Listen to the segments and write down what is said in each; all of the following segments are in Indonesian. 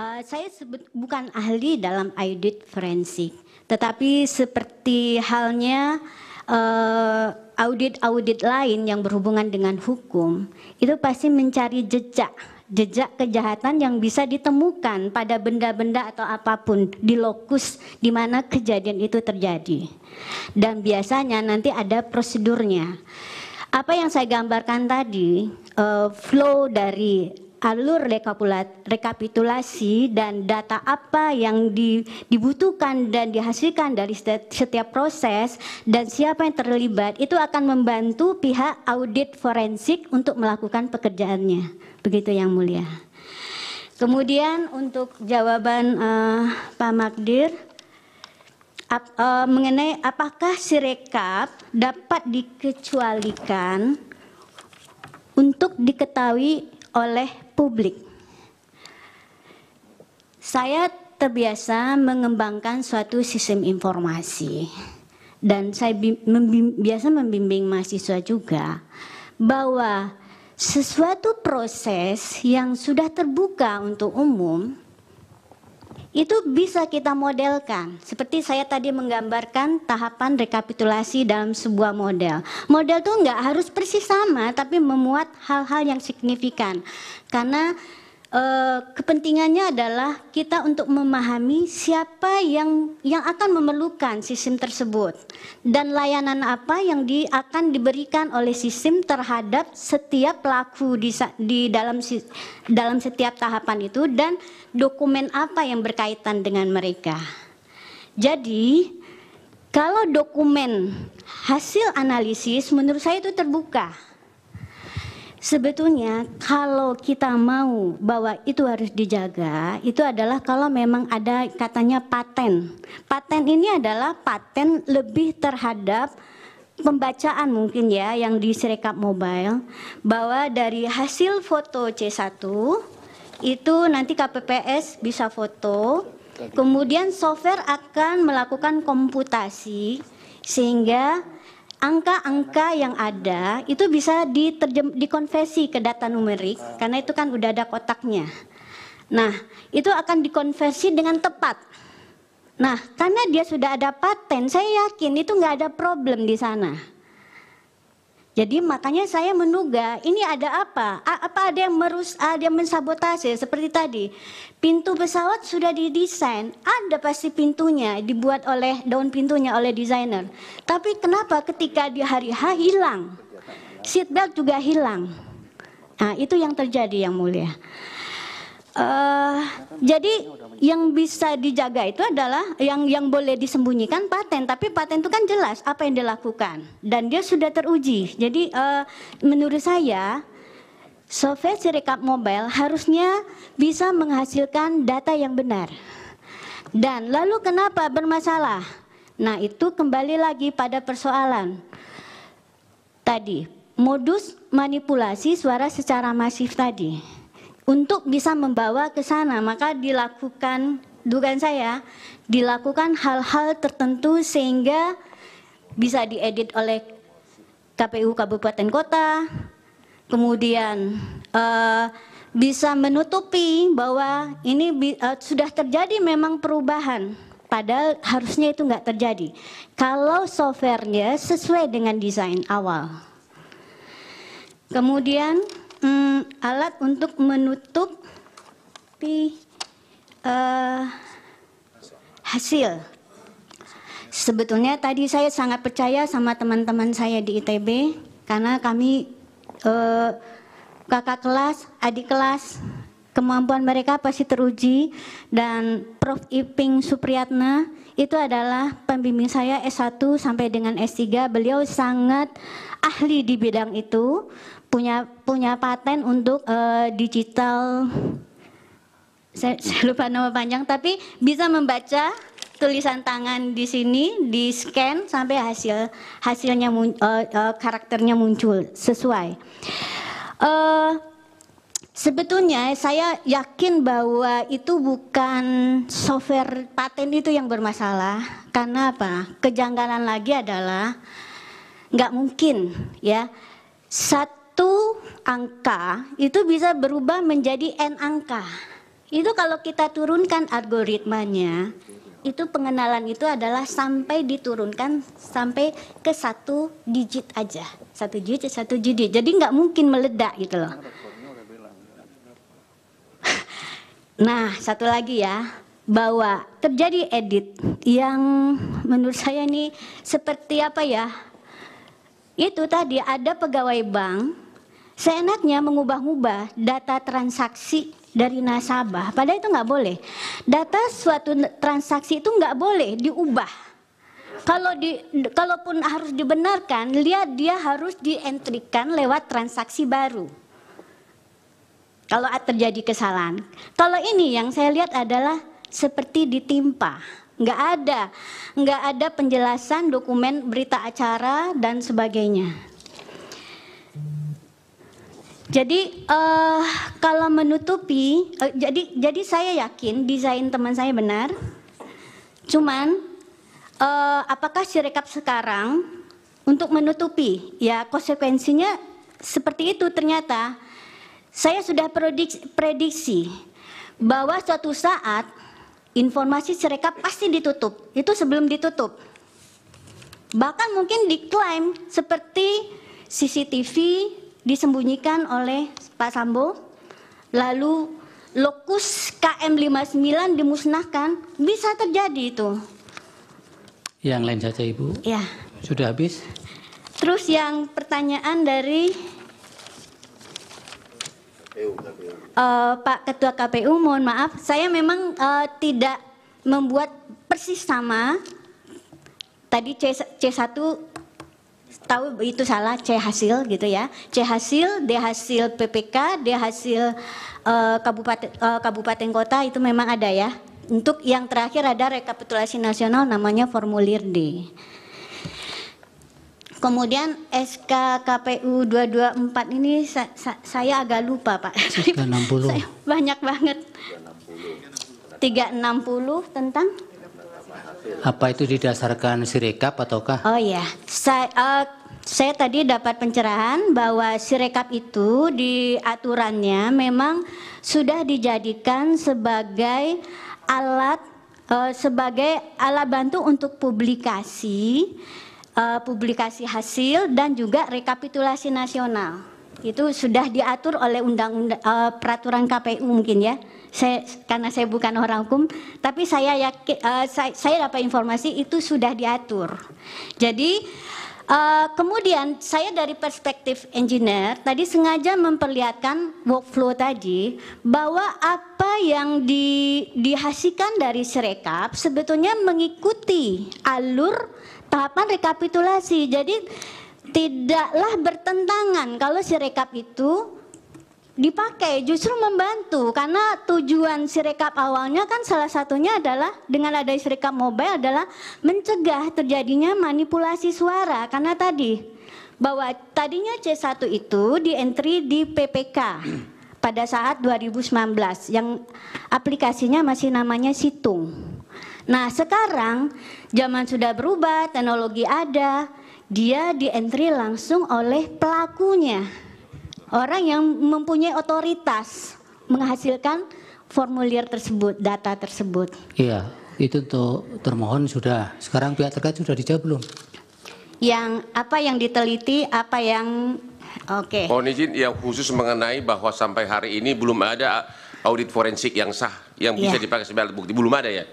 Uh, saya sebut, bukan ahli dalam audit forensik, tetapi seperti halnya uh, audit-audit lain yang berhubungan dengan hukum, itu pasti mencari jejak jejak kejahatan yang bisa ditemukan pada benda-benda atau apa pun di lokus di mana kejadian itu terjadi. Dan biasanya nanti ada prosedurnya. Apa yang saya gambarkan tadi, uh, flow dari alur rekapitulasi dan data apa yang dibutuhkan dan dihasilkan dari setiap proses dan siapa yang terlibat itu akan membantu pihak audit forensik untuk melakukan pekerjaannya. Begitu yang mulia. Kemudian untuk jawaban uh, Pak Magdir ap, uh, mengenai apakah sirekap dapat dikecualikan untuk diketahui oleh publik. Saya terbiasa mengembangkan suatu sistem informasi dan saya biasa membimbing mahasiswa juga bahwa sesuatu proses yang sudah terbuka untuk umum itu bisa kita modelkan. Seperti saya tadi menggambarkan tahapan rekapitulasi dalam sebuah model. Model itu nggak harus persis sama, tapi memuat hal-hal yang signifikan. Karena uh, kepentingannya adalah kita untuk memahami siapa yang yang akan memerlukan sistem tersebut dan layanan apa yang di, akan diberikan oleh sistem terhadap setiap pelaku di, di dalam dalam setiap tahapan itu dan dokumen apa yang berkaitan dengan mereka. Jadi kalau dokumen hasil analisis menurut saya itu terbuka Sebetulnya kalau kita mau bahwa itu harus dijaga, itu adalah kalau memang ada katanya paten. Paten ini adalah paten lebih terhadap pembacaan mungkin ya yang di Sirekap Mobile bahwa dari hasil foto C1 itu nanti KPPS bisa foto, kemudian software akan melakukan komputasi sehingga angka-angka yang ada itu bisa diterjem, dikonversi ke data numerik karena itu kan udah ada kotaknya. Nah, itu akan dikonversi dengan tepat. Nah, karena dia sudah ada paten, saya yakin itu nggak ada problem di sana. Jadi makanya saya menduga ini ada apa? A apa ada yang merus, ada yang mensabotase seperti tadi. Pintu pesawat sudah didesain, ada pasti pintunya dibuat oleh daun pintunya oleh desainer. Tapi kenapa ketika di hari H hilang? Seatbelt juga hilang. Nah, itu yang terjadi yang mulia. Uh, jadi yang bisa dijaga itu adalah yang yang boleh disembunyikan paten, tapi paten itu kan jelas apa yang dilakukan dan dia sudah teruji. Jadi uh, menurut saya software Sirekap Mobile harusnya bisa menghasilkan data yang benar. Dan lalu kenapa bermasalah? Nah, itu kembali lagi pada persoalan tadi, modus manipulasi suara secara masif tadi untuk bisa membawa ke sana. Maka dilakukan dugaan saya dilakukan hal-hal tertentu sehingga bisa diedit oleh KPU kabupaten kota. Kemudian uh, bisa menutupi bahwa ini uh, sudah terjadi memang perubahan. Padahal harusnya itu nggak terjadi. Kalau softwarenya sesuai dengan desain awal. Kemudian hmm, alat untuk menutup uh, hasil. Sebetulnya tadi saya sangat percaya sama teman-teman saya di ITB karena kami uh, kakak kelas, adik kelas, kemampuan mereka pasti teruji dan Prof. Iping Supriyatna itu adalah pembimbing saya S1 sampai dengan S3. Beliau sangat ahli di bidang itu punya punya paten untuk uh, digital saya, saya lupa nama panjang tapi bisa membaca tulisan tangan di sini di scan sampai hasil hasilnya uh, uh, karakternya muncul sesuai uh, sebetulnya saya yakin bahwa itu bukan software paten itu yang bermasalah karena apa kejanggalan lagi adalah nggak mungkin ya satu angka itu bisa berubah menjadi n angka. Itu kalau kita turunkan algoritmanya, itu pengenalan itu adalah sampai diturunkan sampai ke satu digit aja, satu digit, satu digit. Jadi nggak mungkin meledak gitu loh. Nah, satu lagi ya, bahwa terjadi edit yang menurut saya ini seperti apa ya? Itu tadi ada pegawai bank seenaknya mengubah-ubah data transaksi dari nasabah, padahal itu nggak boleh. Data suatu transaksi itu nggak boleh diubah. Kalau di, kalaupun harus dibenarkan, lihat dia harus dientrikan lewat transaksi baru kalau terjadi kesalahan. Kalau ini yang saya lihat adalah seperti ditimpa, nggak ada, nggak ada penjelasan dokumen berita acara dan sebagainya. Jadi uh, kalau menutupi, uh, jadi jadi saya yakin desain teman saya benar. Cuman uh, apakah sirekap sekarang untuk menutupi? Ya konsekuensinya seperti itu ternyata saya sudah prediksi, prediksi bahwa suatu saat informasi Sirekap pasti ditutup. Itu sebelum ditutup. Bahkan mungkin diklaim seperti CCTV disembunyikan oleh Pak Sambo, lalu lokus KM59 dimusnahkan, bisa terjadi itu. Yang lain saja Ibu. Ya. Sudah habis? Terus yang pertanyaan dari Uh, Pak Ketua KPU, mohon maaf, saya memang uh, tidak membuat persis sama. Tadi C, C1 tahu itu salah, C hasil gitu ya. C hasil, D hasil PPK, D hasil uh, kabupaten uh, kabupaten kota itu memang ada ya. Untuk yang terakhir ada rekapitulasi nasional namanya formulir D. Kemudian SK KPU 224 ini sa sa saya agak lupa Pak. 360. saya banyak banget. 360 tentang apa itu didasarkan sirekap ataukah? Oh ya, saya, uh, saya tadi dapat pencerahan bahwa sirekap itu di aturannya memang sudah dijadikan sebagai alat uh, sebagai alat bantu untuk publikasi uh, publikasi hasil dan juga rekapitulasi nasional. Itu sudah diatur oleh undang-undang uh, peraturan KPU mungkin ya. Saya karena saya bukan orang hukum, tapi saya yakin uh, saya, saya dapat informasi itu sudah diatur. Jadi Uh, kemudian saya dari perspektif engineer tadi sengaja memperlihatkan workflow tadi bahwa apa yang di, dihasilkan dari Sirekap sebetulnya mengikuti alur tahapan rekapitulasi. Jadi tidaklah bertentangan kalau si rekap itu dipakai justru membantu karena tujuan sirekap awalnya kan salah satunya adalah dengan ada sirekap mobile adalah mencegah terjadinya manipulasi suara karena tadi bahwa tadinya C1 itu di entry di PPK pada saat 2019 yang aplikasinya masih namanya Situng. Nah sekarang zaman sudah berubah, teknologi ada, dia di entry langsung oleh pelakunya. Orang yang mempunyai otoritas menghasilkan formulir tersebut, data tersebut. Iya, itu untuk termohon sudah. Sekarang pihak terkait sudah dijawab belum? Yang apa yang diteliti, apa yang Oke. Okay. Mohon izin yang khusus mengenai bahwa sampai hari ini belum ada audit forensik yang sah yang bisa yeah. dipakai sebagai bukti belum ada ya.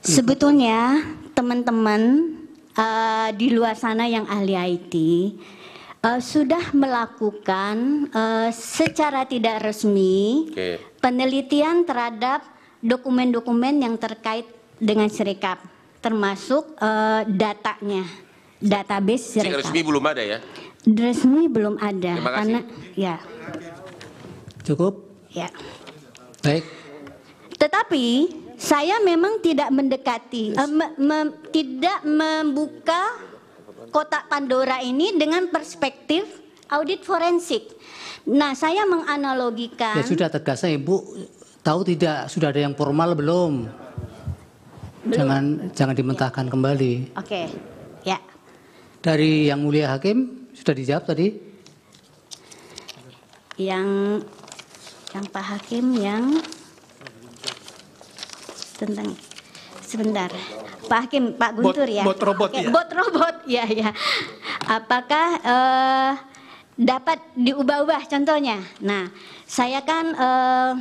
Sebetulnya teman-teman uh, di luar sana yang ahli IT uh, sudah melakukan uh, secara tidak resmi okay. penelitian terhadap dokumen-dokumen yang terkait dengan Sirekap, termasuk uh, datanya, database Sirekap. Resmi belum ada ya? Resmi belum ada Terima kasih. karena ya. Cukup? Ya. Baik. Tetapi saya memang tidak mendekati, uh, me, me, tidak membuka kotak Pandora ini dengan perspektif audit forensik. Nah, saya menganalogikan. Ya sudah tegasnya Ibu tahu tidak sudah ada yang formal belum? belum. Jangan jangan dimentahkan ya. kembali. Oke, okay. ya. Dari yang mulia hakim sudah dijawab tadi. Yang yang Pak Hakim yang tentang sebentar. Pak Hakim, Pak Bot- Guntur ya. bot robot Oke, ya? Bot robot, ya ya. Apakah eh, dapat diubah-ubah contohnya? Nah, saya kan eh,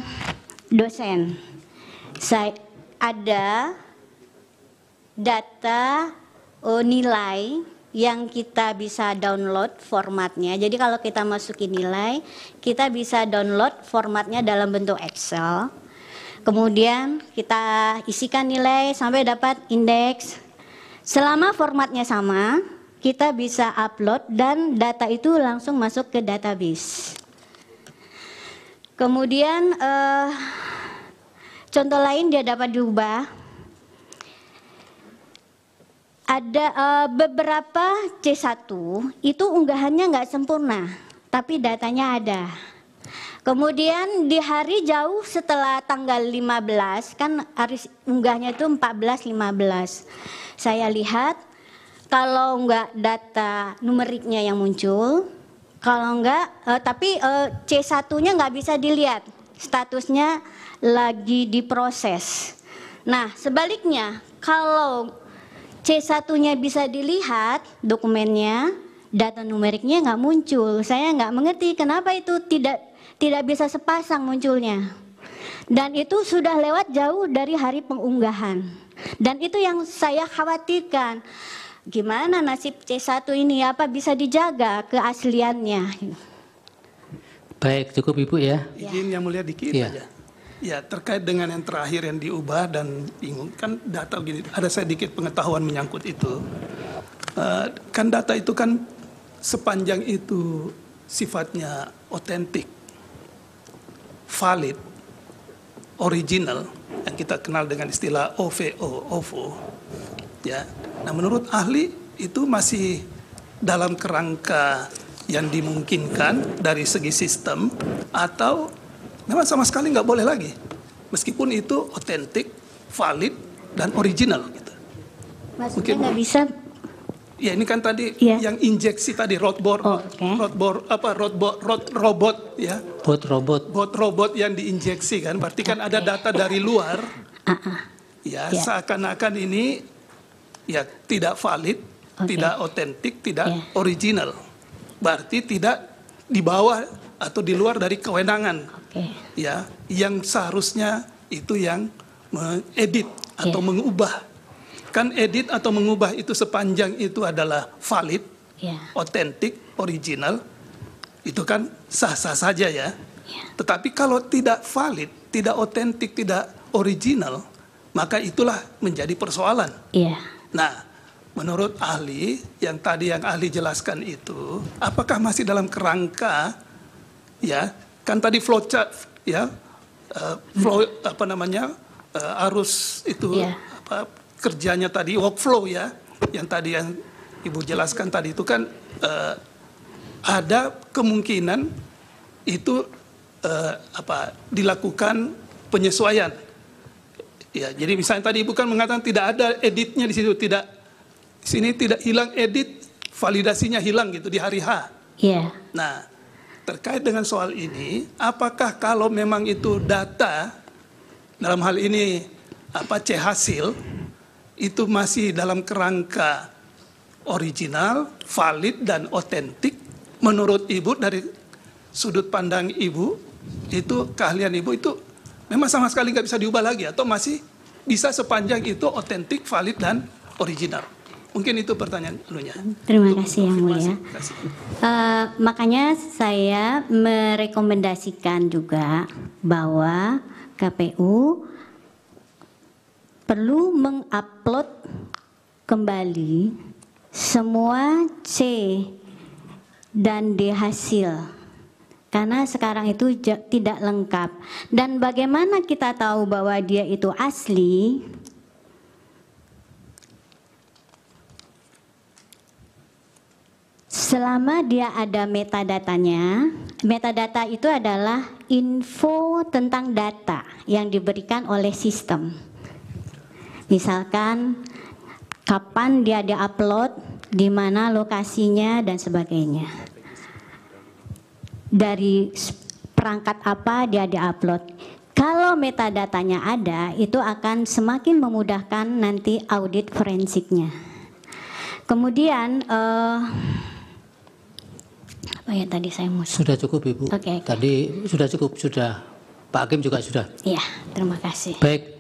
dosen. Saya ada data oh, nilai yang kita bisa download formatnya. Jadi kalau kita masukin nilai, kita bisa download formatnya dalam bentuk Excel. Kemudian kita isikan nilai sampai dapat indeks. Selama formatnya sama, kita bisa upload dan data itu langsung masuk ke database. Kemudian eh, contoh lain dia dapat diubah ada eh, beberapa C1 itu unggahannya nggak sempurna, tapi datanya ada. Kemudian di hari jauh setelah tanggal 15 kan hari unggahnya itu 14 15. Saya lihat kalau nggak data numeriknya yang muncul, kalau nggak eh, tapi eh, C1-nya nggak bisa dilihat, statusnya lagi diproses. Nah, sebaliknya kalau C1-nya bisa dilihat dokumennya, data numeriknya nggak muncul. Saya nggak mengerti kenapa itu tidak tidak bisa sepasang munculnya. Dan itu sudah lewat jauh dari hari pengunggahan. Dan itu yang saya khawatirkan. Gimana nasib C1 ini? Apa bisa dijaga keasliannya? Baik, cukup Ibu ya. Izin yang mulia dikit Iya. aja. Ya terkait dengan yang terakhir yang diubah dan bingung kan data begini ada sedikit pengetahuan menyangkut itu. Eh, kan data itu kan sepanjang itu sifatnya otentik, valid, original yang kita kenal dengan istilah OVO, OVO. Ya. Nah, menurut ahli itu masih dalam kerangka yang dimungkinkan dari segi sistem atau memang sama sekali nggak boleh lagi. Meskipun itu otentik, valid dan original gitu. Maksudnya nggak bisa Ya ini kan tadi Iya. yang injeksi tadi robot, Oh, oke. robot apa robot rot- robot ya, Bot robot. bot robot yang diinjeksi kan, berarti kan ada data dari luar, Ah, ah. ya Iya. seakan-akan ini ya tidak valid, Oke. tidak otentik, tidak Iya. original, berarti tidak di bawah atau di luar dari kewenangan, Oke. ya yang seharusnya itu yang mengedit atau Iya. mengubah. Kan edit atau mengubah itu sepanjang itu adalah valid, Ya. otentik, original, itu kan sah-sah saja ya. Ya. Tetapi kalau tidak valid, tidak otentik, tidak original, maka itulah menjadi persoalan. Iya. Nah, menurut ahli yang tadi yang ahli jelaskan itu, apakah masih dalam kerangka ya? Kan tadi flowchart ya, eh, flow apa namanya? eh, arus itu Iya. apa kerjanya tadi workflow ya, yang tadi yang Ibu jelaskan tadi itu kan eh, ada kemungkinan itu eh, apa dilakukan penyesuaian. Ya, jadi misalnya tadi Ibu kan mengatakan tidak ada editnya di situ, tidak di sini tidak hilang edit, validasinya hilang gitu di hari H. Iya. Nah, terkait dengan soal ini, apakah kalau memang itu data dalam hal ini apa C hasil itu masih dalam kerangka original, valid dan otentik menurut Ibu dari sudut pandang Ibu itu keahlian Ibu itu memang sama sekali nggak bisa diubah lagi atau masih bisa sepanjang itu otentik, valid dan original. Mungkin itu pertanyaan anunya. Terima Untuk kasih, Yang. Mulia. Eh, makanya saya merekomendasikan juga bahwa KPU perlu mengupload kembali semua C dan D hasil. Karena sekarang itu tidak lengkap. Dan bagaimana kita tahu bahwa dia itu asli? Selama dia ada metadatanya, metadata itu adalah info tentang data yang diberikan oleh sistem. Misalkan kapan dia diupload, di mana lokasinya dan sebagainya. Dari perangkat apa dia diupload. Kalau metadatanya ada, itu akan semakin memudahkan nanti audit forensiknya. Kemudian eh, apa ya tadi saya mau Sudah cukup Ibu. Oke, oke. Tadi sudah cukup, sudah. Pak Hakim juga sudah. Ya, terima kasih. Baik,